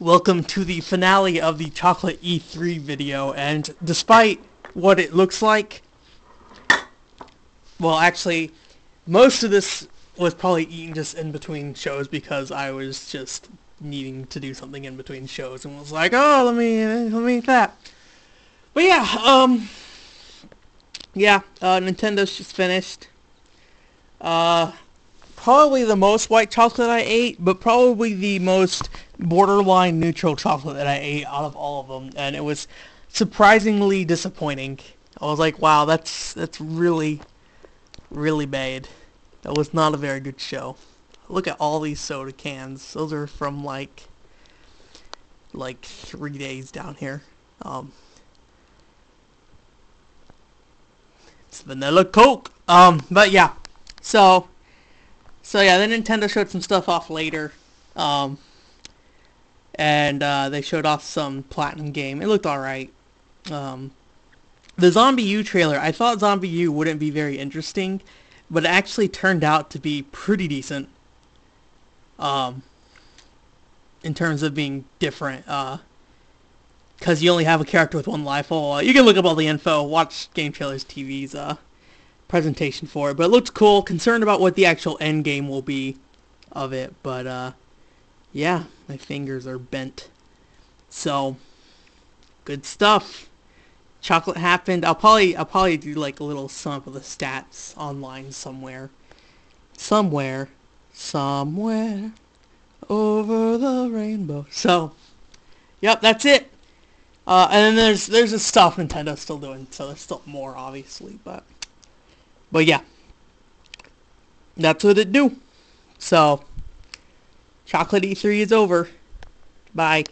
Welcome to the finale of the Chocolate E3 video, and despite what it looks like, well, actually, most of this was probably eaten just in between shows because I was just needing to do something in between shows and was like, oh, let me, let me eat that. But yeah, um, yeah, uh, Nintendo's just finished. Uh, probably the most white chocolate I ate, but probably the most borderline neutral chocolate that I ate out of all of them, and it was surprisingly disappointing. I was like, wow, that's that's really, really bad. That was not a very good show. Look at all these soda cans. Those are from like, like three days down here. Um, it's vanilla Coke. Um, but yeah, so, so yeah, then Nintendo showed some stuff off later. Um, and uh, they showed off some Platinum game. It looked alright. Um, the U trailer, I thought ZombiU wouldn't be very interesting, but it actually turned out to be pretty decent. Um, in terms of being different, because uh, you only have a character with one life. Oh, uh, you can look up all the info, watch GameTrailers TV's uh, presentation for it, but it looks cool. Concerned about what the actual end game will be of it, but uh, yeah, my fingers are bent. So, good stuff. Chocolate happened. I'll probably I'll probably do like a little sum of the stats online somewhere. Somewhere. Somewhere over the rainbow. So, yep, that's it. Uh, and then there's there's the stuff Nintendo's still doing, so there's still more obviously, but but yeah. That's what it do. So Chocolate E3 is over. Bye.